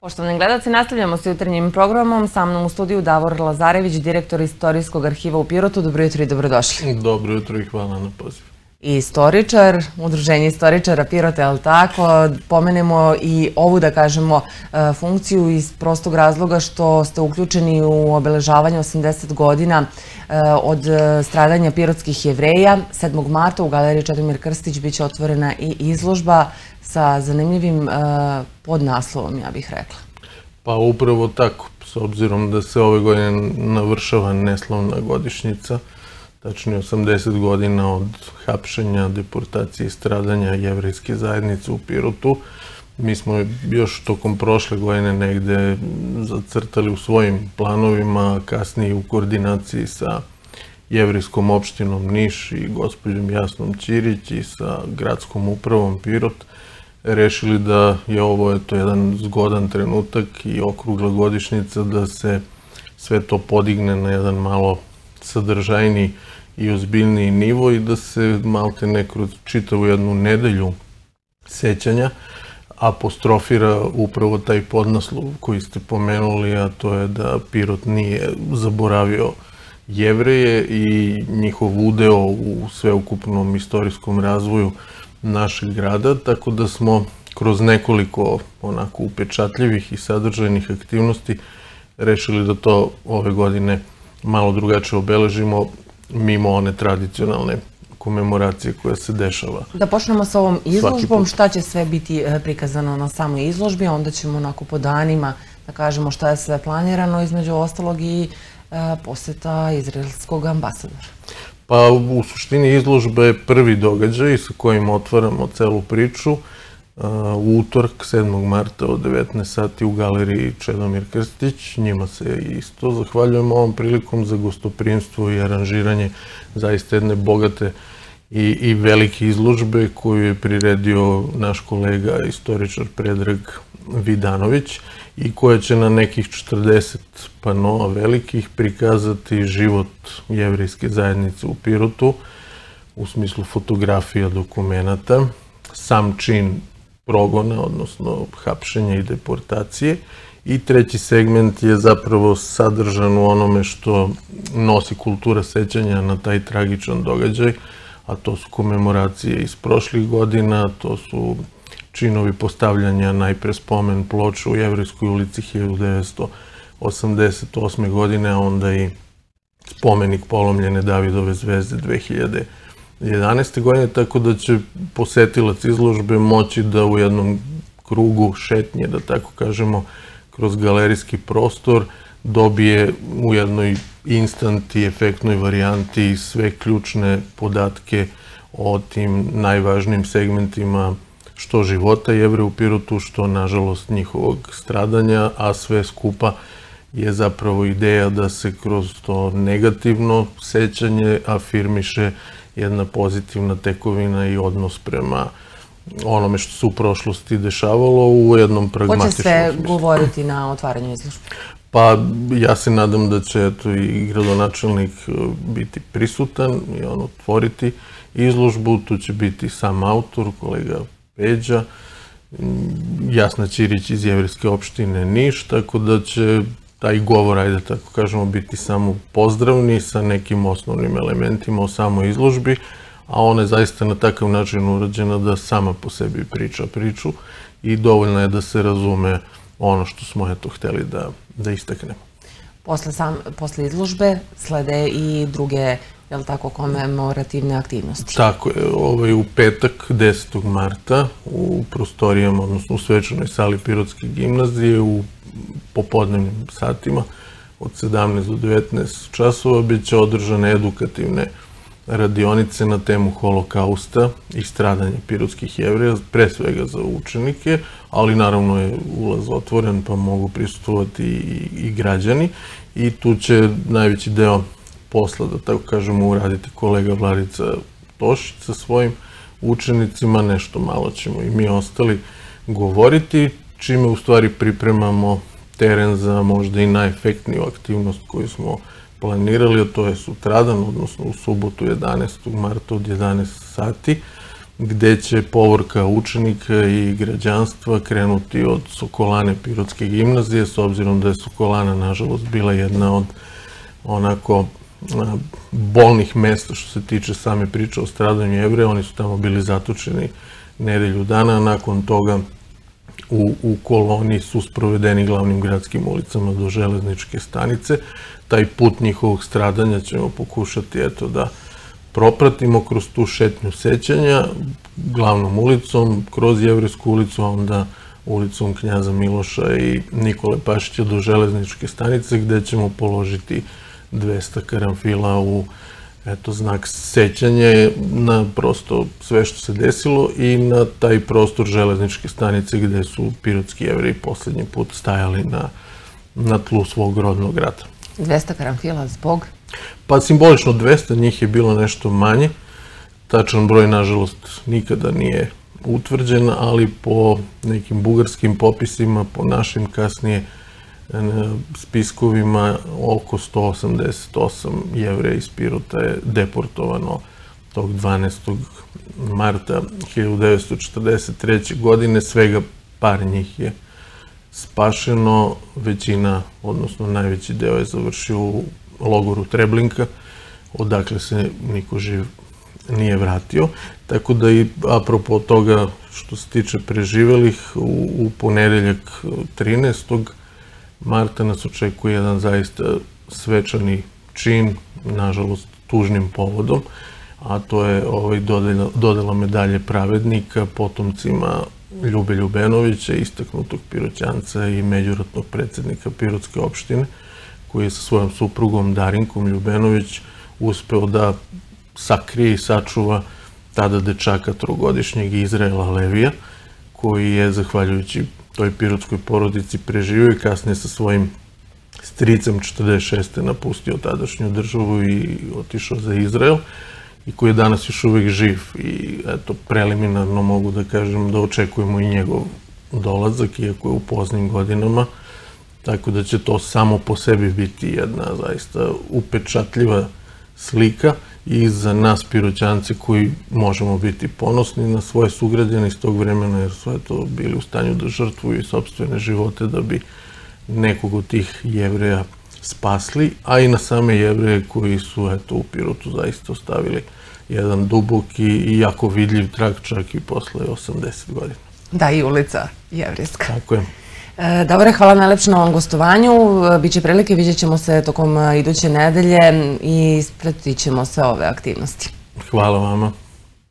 Poštovani gledalci, nastavljamo s jutarnjim programom. Sa mnom u studiju Davor Lazarević, direktor Istorijskog arhiva u Pirotu. Dobro jutro i dobrodošli. Dobro jutro i hvala na poziv. Istoričar, udruženje istoričara Pirota, je li tako? Pomenemo i ovu, da kažemo, e, funkciju iz prostog razloga što ste uključeni u obeležavanje 80 godina e, od stradanja pirotskih jevreja. 7. marta u galeriji Čedomir Krstić biće otvorena i izložba sa zanimljivim e, podnaslovom, ja bih rekla. Pa upravo tako, s obzirom da se ove godine navršava neslavna godišnjica, tačnije 80 godina od hapšenja, deportacije i stradanja jevrejske zajednice u Pirotu. Mi smo još tokom prošle godine negde zacrtali u svojim planovima, kasnije u koordinaciji sa jevrejskom opštinom Niš i gospođom Jasnom Ćirić i sa gradskom upravom Pirot, rešili da je ovo eto, jedan zgodan trenutak i okrugla godišnjica da se sve to podigne na jedan malo sadržajni i ozbiljniji nivo i da se malte ne kroz čitavu jednu nedelju sećanja apostrofira upravo taj podnaslov koji ste pomenuli, a to je da Pirot nije zaboravio jevreje i njihov udeo u sveukupnom istorijskom razvoju našeg grada, tako da smo kroz nekoliko onako upečatljivih i sadržajnih aktivnosti rešili da to ove godine malo drugačije obeležimo mimo one tradicionalne komemoracije koja se dešava. Da počnemo sa ovom izložbom, šta će sve biti e, prikazano na samoj izložbi, onda ćemo onako po danima da kažemo šta je sve planirano, između ostalog i e, poseta izraelskog ambasadora. Pa u suštini izložba je prvi događaj sa kojim otvaramo celu priču. U utork 7. marta od 19 sati u galeriji Čedomir Krstić. Njima se isto zahvaljujemo ovom prilikom za gostoprimstvo i aranžiranje zaista jedne bogate i, i velike izložbe koju je priredio naš kolega istoričar Predrag Vidanović i koja će na nekih 40 panoa velikih prikazati život jevrijske zajednice u Pirotu u smislu fotografija, dokumenta, sam čin progona, odnosno hapšenja i deportacije. I treći segment je zapravo sadržan u onome što nosi kultura sećanja na taj tragičan događaj, a to su komemoracije iz prošlih godina, to su činovi postavljanja najpre spomen ploču u Jevrijskoj ulici 1988. godine, a onda i spomenik polomljene Davidove zvezde 2011. godine, tako da će posetilac izložbe moći da u jednom krugu šetnje, da tako kažemo, kroz galerijski prostor dobije u jednoj instant i efektnoj varijanti sve ključne podatke o tim najvažnijim segmentima što života jevre u Pirotu, što nažalost njihovog stradanja, a sve skupa je zapravo ideja da se kroz to negativno sećanje afirmiše jedna pozitivna tekovina i odnos prema onome što se u prošlosti dešavalo u jednom pragmatičnom smislu. Hoće se govoriti na otvaranju izložbe? Pa ja se nadam da će eto, i gradonačelnik e, biti prisutan i on otvoriti izložbu. Tu će biti sam autor, kolega Peđa, Jasna Ćirić iz Jevrijske opštine Niš, tako da će taj govor, ajde tako kažemo, biti samo pozdravni sa nekim osnovnim elementima o samoj izložbi, a ona je zaista na takav način urađena da sama po sebi priča priču i dovoljno je da se razume ono što smo eto hteli da, da istaknemo. Posle, sam, posle izložbe slede i druge je li tako, komemorativne aktivnosti? Tako je, ovaj, u petak, 10. marta, u prostorijama, odnosno u svečanoj sali Pirotske gimnazije, u popodnevnim satima, od 17 do 19 časova, bit će održane edukativne radionice na temu holokausta i stradanja pirotskih jevreja, pre svega za učenike, ali naravno je ulaz otvoren pa mogu prisustovati i, i građani i tu će najveći deo posla, da tako kažemo, uraditi kolega Vladica Tošić sa svojim učenicima, nešto malo ćemo i mi ostali govoriti, čime u stvari pripremamo teren za možda i najefektniju aktivnost koju smo planirali, a to je sutradan, odnosno u subotu 11. marta od 11 sati, gde će povorka učenika i građanstva krenuti od Sokolane Pirotske gimnazije, s obzirom da je Sokolana, nažalost, bila jedna od onako bolnih mesta što se tiče same priče o stradanju jevreja. Oni su tamo bili zatočeni nedelju dana, nakon toga u, u koloni su sprovedeni glavnim gradskim ulicama do železničke stanice. Taj put njihovog stradanja ćemo pokušati eto da propratimo kroz tu šetnju sećanja, glavnom ulicom, kroz Jevresku ulicu, a onda ulicom Knjaza Miloša i Nikole Pašića do železničke stanice, gde ćemo položiti 200 karamfila u eto, znak sećanja na prosto sve što se desilo i na taj prostor železničke stanice gde su pirotski jevreji poslednji put stajali na, na tlu svog rodnog grada. 200 karamfila zbog? Pa simbolično 200, njih je bilo nešto manje. Tačan broj, nažalost, nikada nije utvrđen, ali po nekim bugarskim popisima, po našim kasnije spiskovima, oko 188 jevreja iz Pirota je deportovano tog 12. marta 1943. godine. Svega par njih je spašeno, većina, odnosno najveći deo je završio u logoru Treblinka, odakle se niko živ nije vratio. Tako da i apropo toga što se tiče preživelih, u, u ponedeljak 13. marta nas očekuje jedan zaista svečani čin, nažalost tužnim povodom, a to je ovaj dodela, dodela medalje pravednika potomcima Ljube Ljubenovića, istaknutog piroćanca i međuratnog predsednika Pirotske opštine, koji je sa svojom suprugom Darinkom Ljubenović uspeo da sakrije i sačuva tada dečaka trogodišnjeg Izraela Levija, koji je, zahvaljujući toj pirotskoj porodici, preživio i kasnije sa svojim stricem 46. napustio tadašnju državu i otišao za Izrael i koji je danas još uvek živ i eto, preliminarno mogu da kažem da očekujemo i njegov dolazak, iako je u poznim godinama. Tako da će to samo po sebi biti jedna zaista upečatljiva slika i za nas piroćanci koji možemo biti ponosni na svoje sugrađane iz tog vremena jer su eto bili u stanju da žrtvuju sobstvene živote da bi nekog od tih jevreja spasli, a i na same jevreje koji su eto u Pirotu zaista ostavili jedan duboki i jako vidljiv trag čak i posle 80 godina. Da, i ulica jevrijska. Tako je. E, Dobre, hvala najlepše na ovom gostovanju. E, biće prilike, vidjet ćemo se tokom e, iduće nedelje i ispratit ćemo sve ove aktivnosti. Hvala vama.